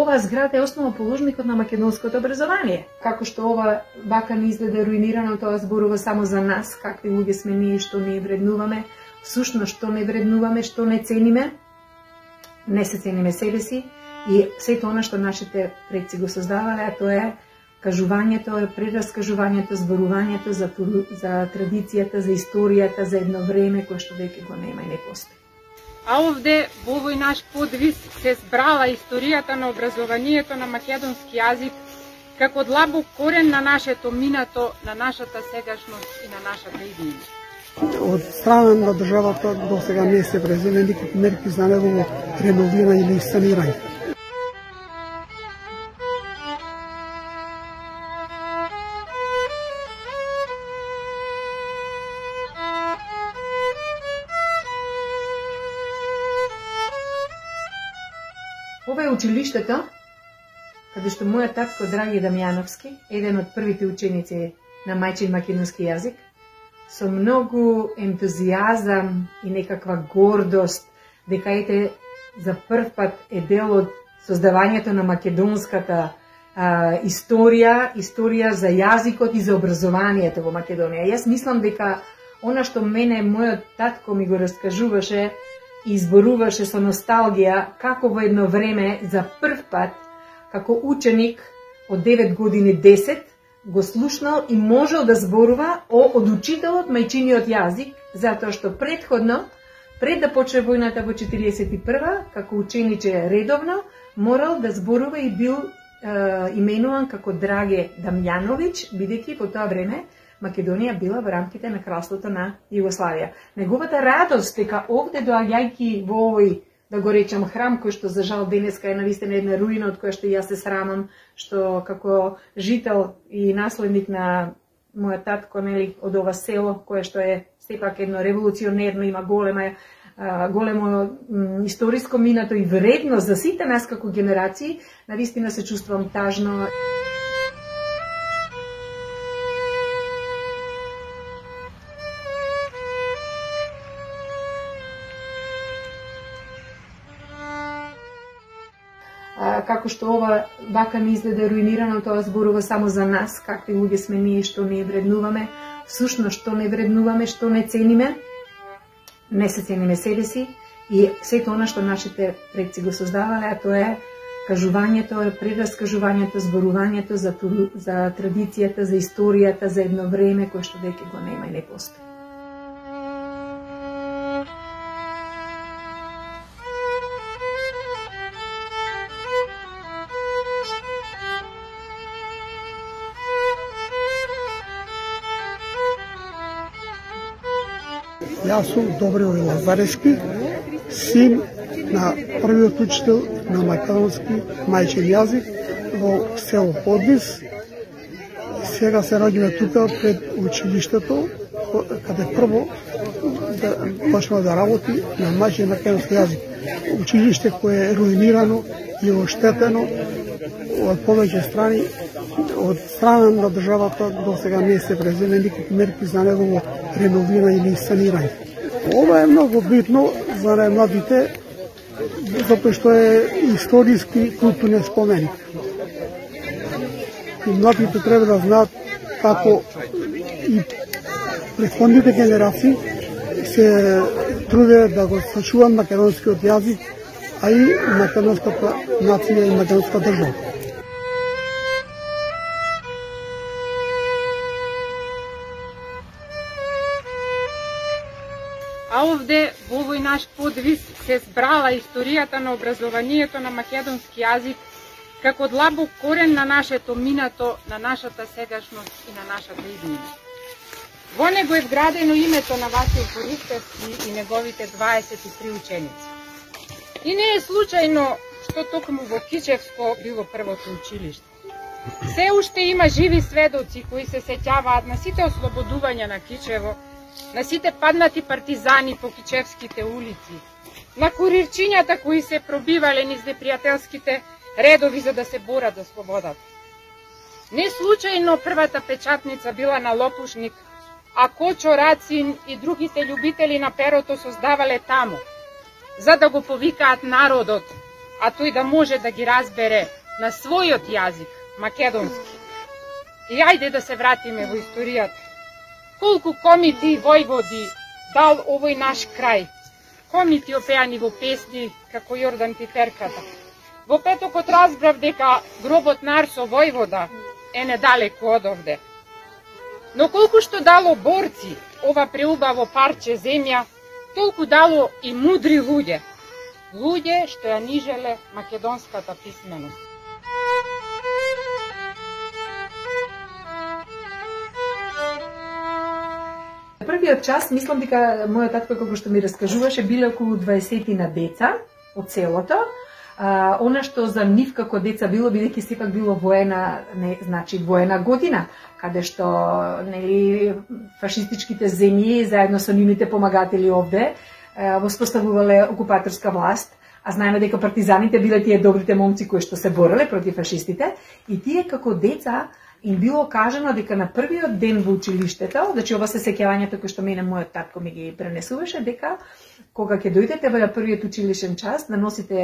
Ова зграда е основоположникот на македонското образование. Како што ова бака не изгледа руинирано, тоа зборува само за нас, какви луѓе сме ние што не вреднуваме, сушно што не вреднуваме, што не цениме, не се цениме себе си и сето она што нашите предци го создавале, а тоа е кажувањето, прераскажувањето, зборувањето за, за традицијата, за историјата, за едно време кое што веќе го нема и не постои. А овде, во овој наш подвис, се збрала историјата на образованието на македонски јазик како длабок корен на нашето минато, на нашата сегашност и на нашата иднина. Од страна на државата до сега не се преземе никакви мерки за негово реновирање или санирање. Ова е училиштето, каде што мојот татко Драги Дамјановски, еден од првите ученици на мајчин македонски јазик, со многу ентузијазам и некаква гордост, дека ете за прв пат е дел од создавањето на македонската а, историја, историја за јазикот и за образованието во Македонија. Јас мислам дека она што мене мојот татко ми го раскажуваше изборуваше со носталгија како во едно време за прв пат како ученик од 9 години 10 го слушнал и можел да зборува о од учителот мајчиниот јазик затоа што предходно пред да почне војната во 41 како учениче редовно морал да зборува и бил е, именуван како Драге Дамјановиќ бидејќи по тоа време Македонија била во рамките на кралството на Југославија. Неговата радост дека овде доаѓајки во овој да го речам храм кој што за жал денеска е навистина една руина од која што јас се срамам што како жител и наследник на мојот татко нели од ова село кое што е сепак едно револуционерно има голема големо историско минато и вредно за сите нас како генерации, навистина се чувствувам тажно. Како што ова вака не изгледа руинирано, тоа зборува само за нас, какви луѓе сме ние што не вреднуваме, сушно што не вреднуваме, што не цениме, не се цениме себе си и сето она што нашите предци го создавале, а тоа е кажувањето, прераскажувањето, зборувањето за, за традицијата, за историјата, за едно време кое што веќе го нема и не постои. Јас сум Добривој Лазарески, син на првиот учител на македонски мајчин јазик во село Подвис. Сега се раѓаме тука пред училиштето, каде прво да почнува да работи на мајчин македонски јазик. Училиште кое е руинирано и оштетено од повеќе страни, од страна на државата до сега не се преземе никакви мерки за негово реновирање или санирање. Ова е многу битно за најмладите, затоа што е историски културен споменик. И младите треба да знаат како и предходните генерации се труде да го сачуваат македонскиот јазик, а и македонската нација и македонската држава. А овде, во овој наш подвис, се збрала историјата на образованието на македонски јазик како длабок корен на нашето минато, на нашата сегашност и на нашата иднина. Во него е вградено името на Васил Користевски и неговите 23 ученици. И не е случајно што токму во Кичевско било првото училиште. Се уште има живи сведоци кои се сеќаваат на сите ослободувања на Кичево, на сите паднати партизани по кичевските улици, на курирчињата кои се пробивале низ непријателските редови за да се борат за слободата. Не случајно првата печатница била на Лопушник, а Кочо Рацин и другите љубители на перото создавале таму, за да го повикаат народот, а тој да може да ги разбере на својот јазик, македонски. И ајде да се вратиме во историјата. Колку комити и војводи дал овој наш крај. Комити опеани во песни како Јордан Питерката. Во петокот разбрав дека гробот Нарсо Војвода е недалеку од овде. Но колку што дало борци ова преубаво парче земја, толку дало и мудри луѓе. Луѓе што ја нижеле македонската писменост. Првиот час, мислам дека мојот татко како што ми раскажуваше, биле околу 20 на деца од селото, а, она што за нив како деца било, бидејќи сепак било воена, не, значи воена година, каде што нели фашистичките земји заедно со нивните помагатели овде воспоставувале окупаторска власт, а знаеме дека партизаните биле тие добрите момци кои што се бореле против фашистите. И тие како деца им било кажано дека на првиот ден во училиштето, значи ова се сеќавањето кои што мене мојот татко ми ги пренесуваше, дека кога ќе дојдете во првиот училишен час, да носите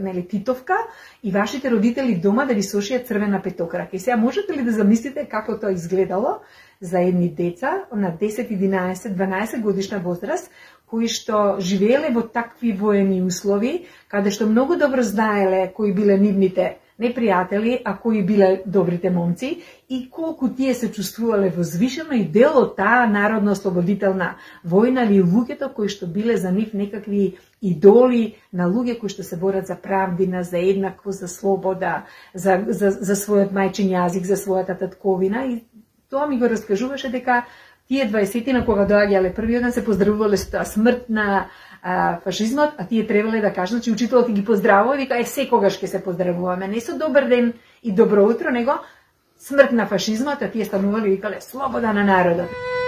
нели титовка и вашите родители дома да ви сошијат црвена петокрака. И сега можете ли да замислите како тоа изгледало за едни деца на 10, 11, 12 годишна возраст, кои што живееле во такви воени услови, каде што многу добро знаеле кои биле нивните непријатели, а кои биле добрите момци и колку тие се чувствувале возвишено и дел од таа народно ослободителна војна или луѓето кои што биле за нив некакви идоли на луѓе кои што се борат за правдина, за еднакво, за слобода, за, за, за својот мајчин јазик, за својата татковина. И тоа ми го раскажуваше дека тие 20 на кога доаѓале првиот ден се поздравувале со смрт на а, фашизмот, а тие требале да кажат, значи, че учителот ги поздравува и вика, е, секогаш ќе се поздравуваме, не со добар ден и добро утро, него смрт на фашизмот, а тие станували и викале, слобода на народот.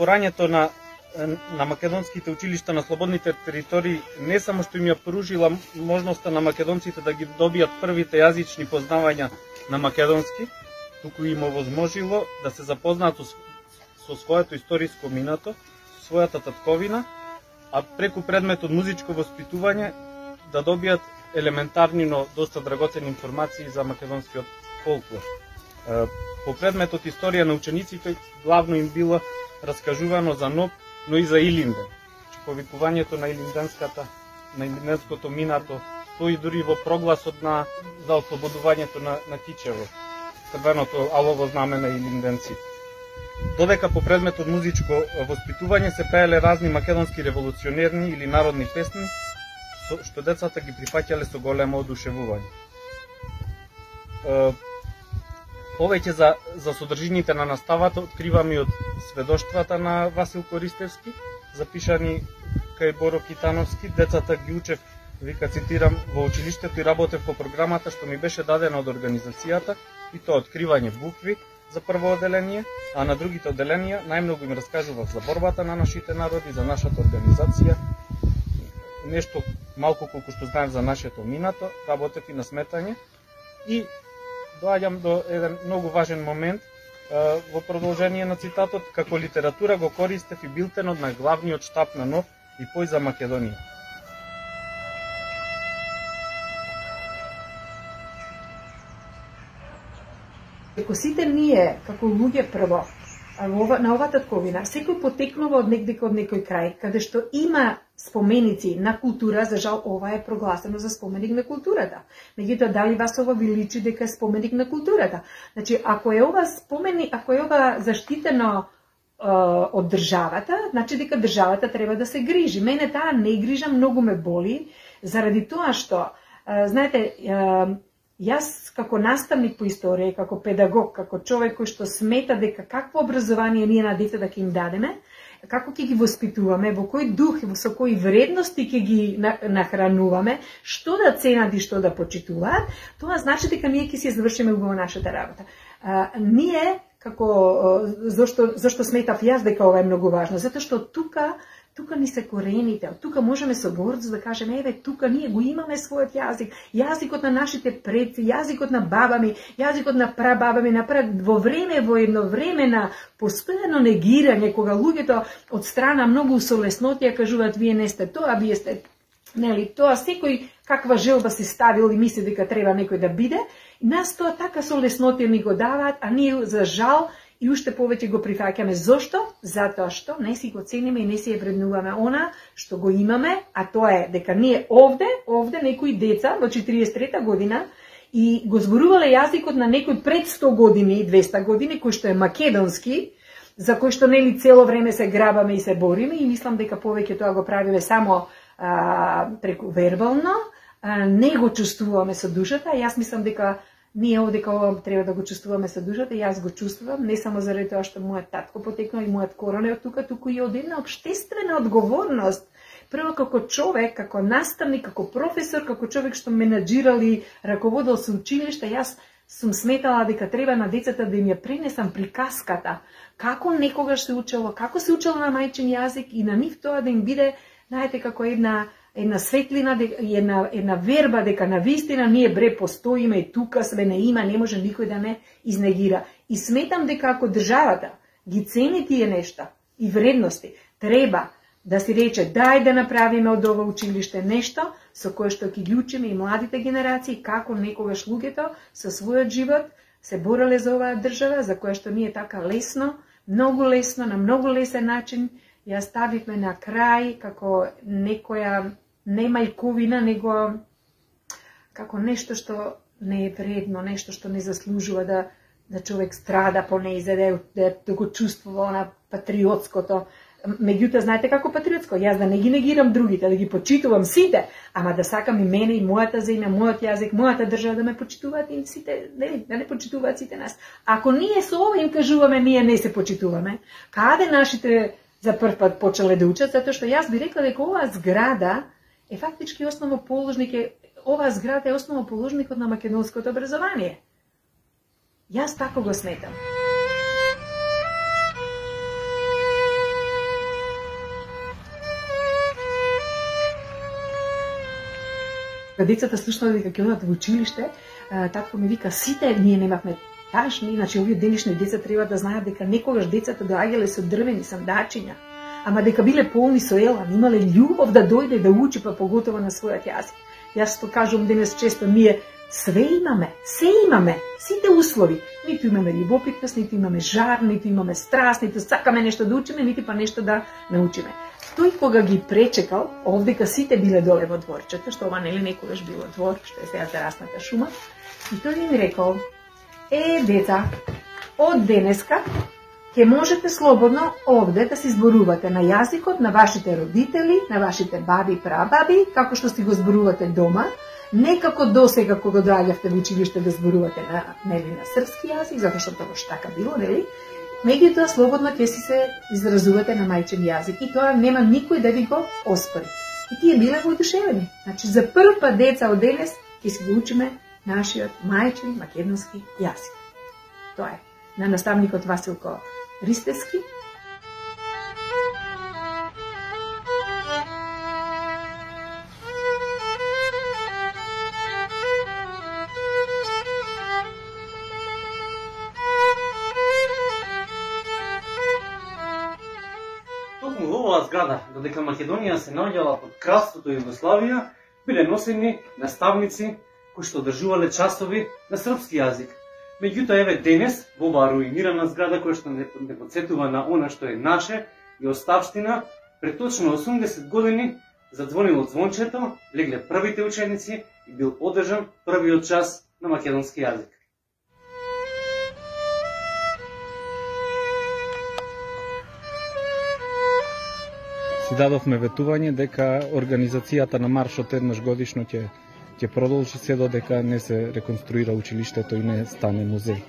Отворањето на на македонските училишта на слободните територии не само што им ја пружила можноста на македонците да ги добијат првите јазични познавања на македонски, туку им овозможило да се запознаат со, своето историско минато, својата татковина, а преку предметот музичко воспитување да добијат елементарни, но доста драгоцени информации за македонскиот фолклор. По предметот историја на учениците главно им било раскажувано за Ноб но и за Илинден. Повикувањето на Илинденската, на Илинденското минато, стои дури во прогласот на за ослободувањето на, на Тичево, црвеното алово знаме на Илинденци. Додека по предметот музичко воспитување се пееле разни македонски револуционерни или народни песни, што децата ги прифаќале со големо одушевување. Повеќе за, за содржините на наставата откриваме од сведоштвата на Васил Користевски, запишани кај Боро Китановски. Децата ги учев, вика цитирам, во училиштето и работев по програмата што ми беше дадена од организацијата, и тоа откривање букви за прво оделение, а на другите оделенија најмногу им раскажував за борбата на нашите народи, за нашата организација, нешто малку колку што знаев за нашето минато, работев и на сметање и доаѓам до еден многу важен момент во продолжение на цитатот, како литература го користев и билтенот на главниот штаб на НОВ и пој за Македонија. Ако сите ние, како луѓе прво, на оваа татковина, секој потекнува од негде од некој крај, каде што има споменици на култура, за жал ова е прогласено за споменик на културата. Меѓутоа, дали вас ова ви личи дека е споменик на културата? Значи, ако е ова спомени, ако е ова заштитено од државата, значи дека државата треба да се грижи. Мене таа не грижа многу ме боли, заради тоа што, знаете, Јас како наставник по историја, како педагог, како човек кој што смета дека какво образование ние на дете да ќе им дадеме, како ќе ги воспитуваме, во кој дух, во со кои вредности ќе ги нахрануваме, што да ценат и што да почитуваат, тоа значи дека ние ќе си завршиме убаво нашата работа. А, ние како зашто зашто сметав јас дека ова е многу важно, затоа што тука тука ни се корените, а тука можеме со гордост да кажеме, еве, тука ние го имаме својот јазик, јазикот на нашите предци, јазикот на баба ми, јазикот на прабаба ми, на во време, во едно време на постојано негирање, кога луѓето од страна многу со леснотија кажуваат, вие не сте тоа, вие сте Нели, тоа секој каква желба си ставил и мисли дека треба некој да биде, нас тоа така со леснотија ми го даваат, а ние за жал и уште повеќе го прифаќаме. Зошто? Затоа што не си го цениме и не си ја вреднуваме она што го имаме, а тоа е дека ние овде, овде некои деца во 43-та година и го зборувале јазикот на некој пред 100 години и 200 години, кој што е македонски, за кој што нели цело време се грабаме и се бориме и мислам дека повеќе тоа го правиме само а, преку вербално, а, не го чувствуваме со душата, јас мислам дека ние одека ова треба да го чувствуваме со душата, јас го чувствувам, не само заради тоа што мојот татко потекнал и мојот корон е од тука, туку и од една обштествена одговорност. Прво како човек, како наставник, како професор, како човек што менаџирал и раководел со училишта, јас сум сметала дека треба на децата да им ја пренесам приказката, како некогаш се учело, како се учело на мајчин јазик и на нив тоа да им биде, знаете, како една една светлина и една, една верба дека на вистина ние бре постоиме и тука све не има, не може никој да не изнегира. И сметам дека ако државата ги цени тие нешта и вредности, треба да си рече дај да направиме од ова училиште нешто со кое што ќе ги учиме и младите генерации како некогаш луѓето со својот живот се бореле за оваа држава, за која што ние така лесно, многу лесно, на многу лесен начин ја ставивме на крај како некоја не мајковина, него како нешто што не е вредно, нешто што не заслужува да да човек страда по нејзе, да, да, да го чувствува она патриотското. Меѓутоа, знаете како патриотско? Јас да не ги негирам другите, да ги почитувам сите, ама да сакам и мене, и мојата земја, мојот јазик, мојата држава да ме почитуваат и сите, не, да не почитуваат сите нас. Ако ние со ова им кажуваме, ние не се почитуваме, каде нашите за прв пат почеле да учат, затоа што јас би рекла дека оваа зграда е фактички основоположник, е, оваа зграда е основоположникот на македонското образование. Јас тако го сметам. Децата слушнале дека ќе одат во училиште, татко ми вика, сите ние немавме Тажни, значи овие денешни деца треба да знаат дека некогаш децата доаѓале со дрвени сандачиња, ама дека биле полни со елан, имале љубов да дојде да учи, па поготово на својот јазик. Јас што кажувам денес често, ние све имаме, се имаме, сите услови. Ниту имаме љубопитност, ниту имаме жар, ниту имаме страст, ниту сакаме нешто да учиме, ниту па нешто да научиме. Тој кога ги пречекал, овдека сите биле доле во дворчето, што ова нели некогаш било двор, што е сега зарасната шума, и тој им рекол, Е, деца, од денеска ќе можете слободно овде да се зборувате на јазикот на вашите родители, на вашите баби и прабаби, како што си го зборувате дома, не како досега кога доаѓавте во училиште да зборувате на нели на српски јазик, затоа што тоа така било, нели? Меѓутоа слободно ќе си се изразувате на мајчин јазик и тоа нема никој да ви го оспори. И тие биле воодушевени. Значи за прв пат деца од денес ќе си го учиме нашиот мајчин македонски јазик. Тоа е на наставникот Василко Ристески. Токму во оваа зграда, додека Македонија се наоѓала под кралството Југославија, биле носени наставници кои што одржувале часови на српски јазик. Меѓутоа, еве денес, во оваа руинирана зграда која што не, не подсетува на она што е наше и оставштина, пред точно 80 години задзвонило звончето, легле првите ученици и бил одржан првиот час на македонски јазик. Си дадовме ветување дека организацијата на маршот еднаш годишно ќе ќе продолжи се додека не се реконструира училиштето и не стане музеј.